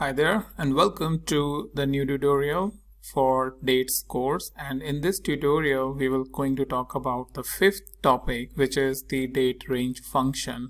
Hi there and welcome to the new tutorial for dates course and in this tutorial we will going to talk about the fifth topic which is the date range function.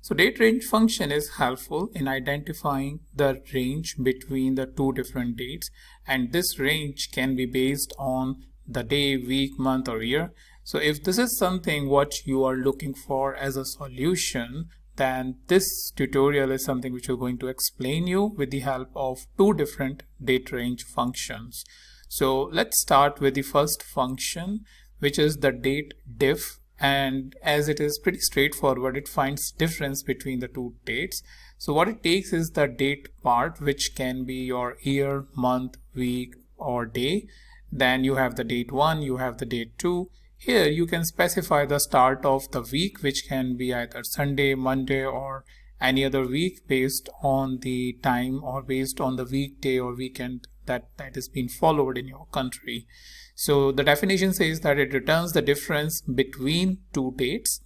So date range function is helpful in identifying the range between the two different dates and this range can be based on the day, week, month or year. So if this is something what you are looking for as a solution then this tutorial is something which we're going to explain you with the help of two different date range functions. So let's start with the first function which is the date diff and as it is pretty straightforward it finds difference between the two dates. So what it takes is the date part which can be your year, month, week or day. Then you have the date 1, you have the date 2 here you can specify the start of the week which can be either Sunday, Monday or any other week based on the time or based on the weekday or weekend that that is being followed in your country. So the definition says that it returns the difference between two dates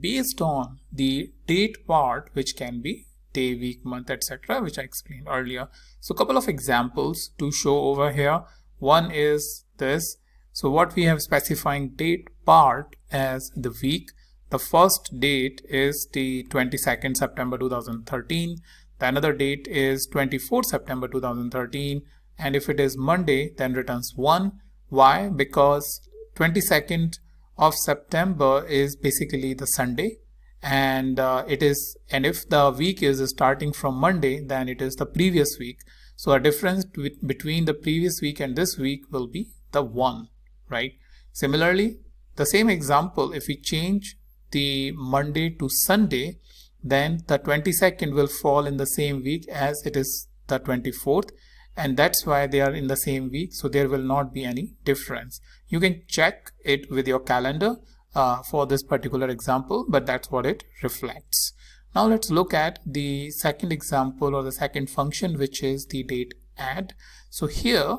based on the date part which can be day, week, month, etc. which I explained earlier. So a couple of examples to show over here. One is this so what we have specifying date part as the week. The first date is the 22nd September 2013. The another date is 24 September 2013. And if it is Monday, then returns 1. Why? Because 22nd of September is basically the Sunday and uh, it is and if the week is starting from Monday then it is the previous week so a difference between the previous week and this week will be the 1 right? Similarly, the same example, if we change the Monday to Sunday, then the 22nd will fall in the same week as it is the 24th and that's why they are in the same week so there will not be any difference. You can check it with your calendar uh, for this particular example but that's what it reflects. Now let's look at the second example or the second function which is the date add. So here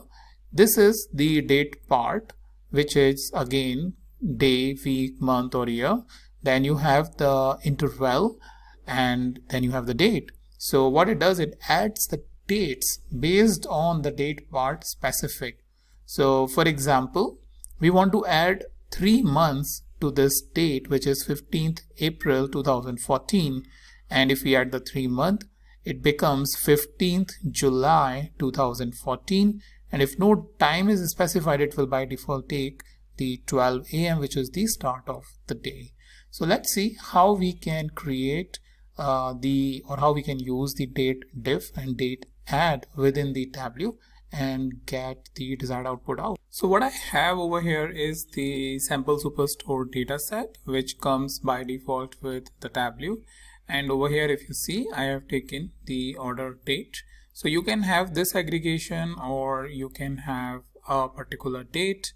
this is the date part which is again day, week, month or year. Then you have the interval and then you have the date. So what it does, it adds the dates based on the date part specific. So for example, we want to add three months to this date, which is 15th April 2014. And if we add the three month, it becomes 15th July 2014 and if no time is specified it will by default take the 12 a.m. which is the start of the day. So let's see how we can create uh, the or how we can use the date diff and date add within the Tableau and get the desired output out. So what I have over here is the sample superstore dataset which comes by default with the Tableau and over here if you see I have taken the order date so you can have this aggregation or you can have a particular date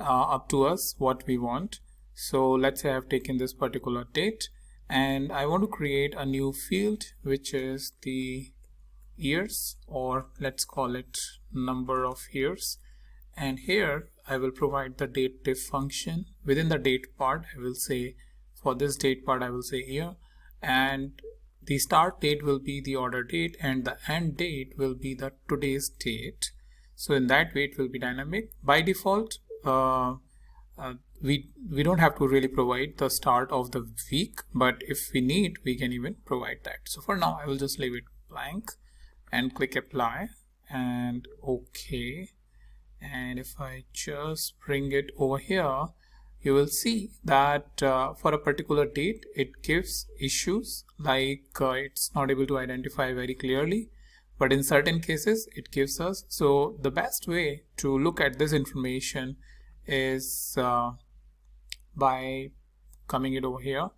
uh, up to us what we want. So let's say I've taken this particular date and I want to create a new field which is the years or let's call it number of years. And here I will provide the date diff function. Within the date part I will say for this date part I will say year. And the start date will be the order date and the end date will be the today's date. So in that way it will be dynamic. By default uh, uh, we we don't have to really provide the start of the week but if we need we can even provide that. So for now I will just leave it blank and click apply and okay. And if I just bring it over here you will see that uh, for a particular date it gives issues like uh, it's not able to identify very clearly but in certain cases it gives us. So the best way to look at this information is uh, by coming it over here.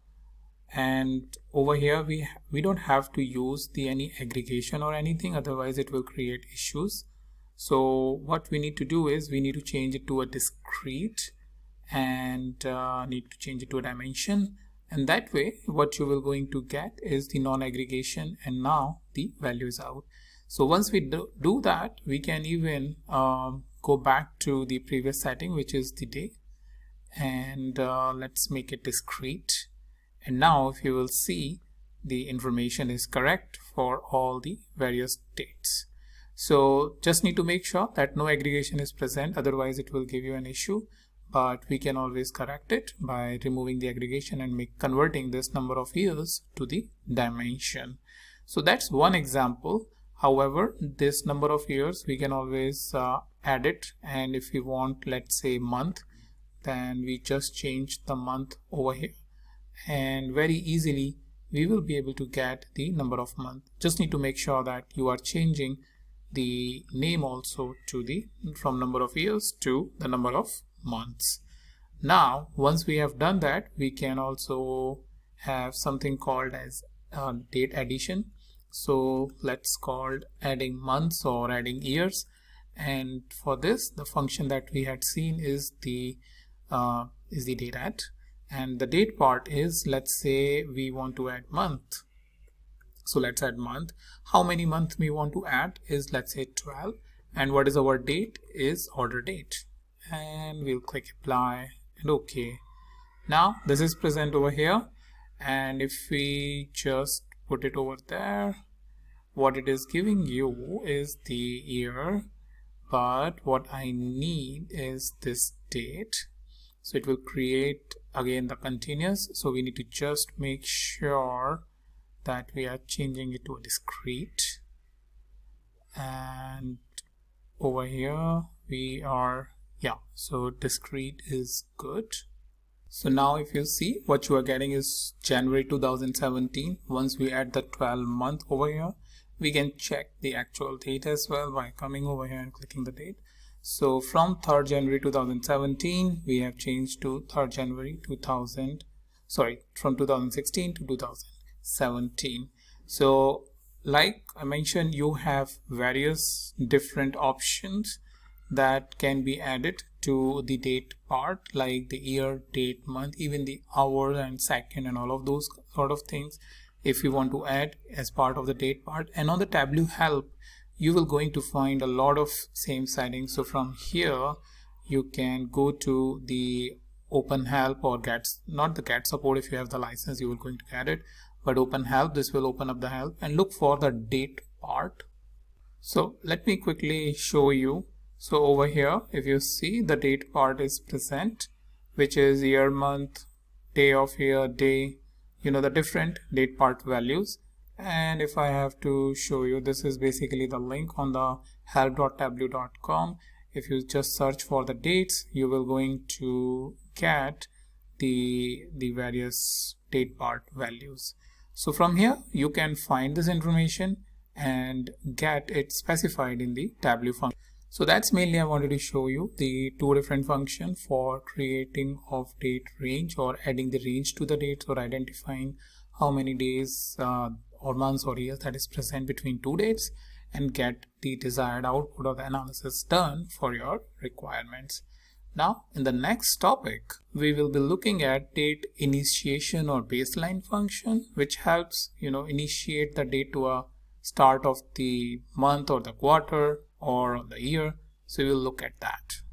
And over here we we don't have to use the any aggregation or anything otherwise it will create issues. So what we need to do is we need to change it to a discrete and uh, need to change it to a dimension. And that way what you will going to get is the non-aggregation and now the value is out. So once we do, do that we can even um, go back to the previous setting which is the day. And uh, let's make it discrete. And now if you will see the information is correct for all the various dates. So just need to make sure that no aggregation is present otherwise it will give you an issue but we can always correct it by removing the aggregation and make converting this number of years to the dimension. So that's one example. However, this number of years we can always uh, add it and if we want let's say month then we just change the month over here and very easily we will be able to get the number of month. Just need to make sure that you are changing the name also to the from number of years to the number of months. Now, once we have done that, we can also have something called as uh, date addition. So let's call adding months or adding years. And for this, the function that we had seen is the uh, is the date add, and the date part is let's say we want to add month so let's add month how many month we want to add is let's say 12 and what is our date is order date and we'll click apply and okay now this is present over here. And if we just put it over there what it is giving you is the year but what I need is this date. So it will create again the continuous. So we need to just make sure that we are changing it to a discrete. And over here we are yeah so discrete is good. So now if you see what you are getting is January 2017 once we add the 12 month over here we can check the actual date as well by coming over here and clicking the date. So from 3rd January 2017 we have changed to 3rd January 2000 sorry from 2016 to 2017 so like I mentioned you have various different options that can be added to the date part like the year date month even the hour and second and all of those sort of things if you want to add as part of the date part. And on the tableau help you will going to find a lot of same settings. So from here you can go to the open help or get not the get support. If you have the license you will going to get it. But open help this will open up the help and look for the date part. So let me quickly show you so over here if you see the date part is present which is year month day of year day you know the different date part values. And if I have to show you this is basically the link on the help.tableau.com if you just search for the dates you will going to get the the various date part values. So from here you can find this information and get it specified in the Tableau function. So that's mainly I wanted to show you the two different functions for creating of date range or adding the range to the dates or identifying how many days uh, or months or years that is present between two dates and get the desired output of the analysis done for your requirements. Now in the next topic, we will be looking at date initiation or baseline function, which helps, you know, initiate the date to a start of the month or the quarter or the year. So we'll look at that.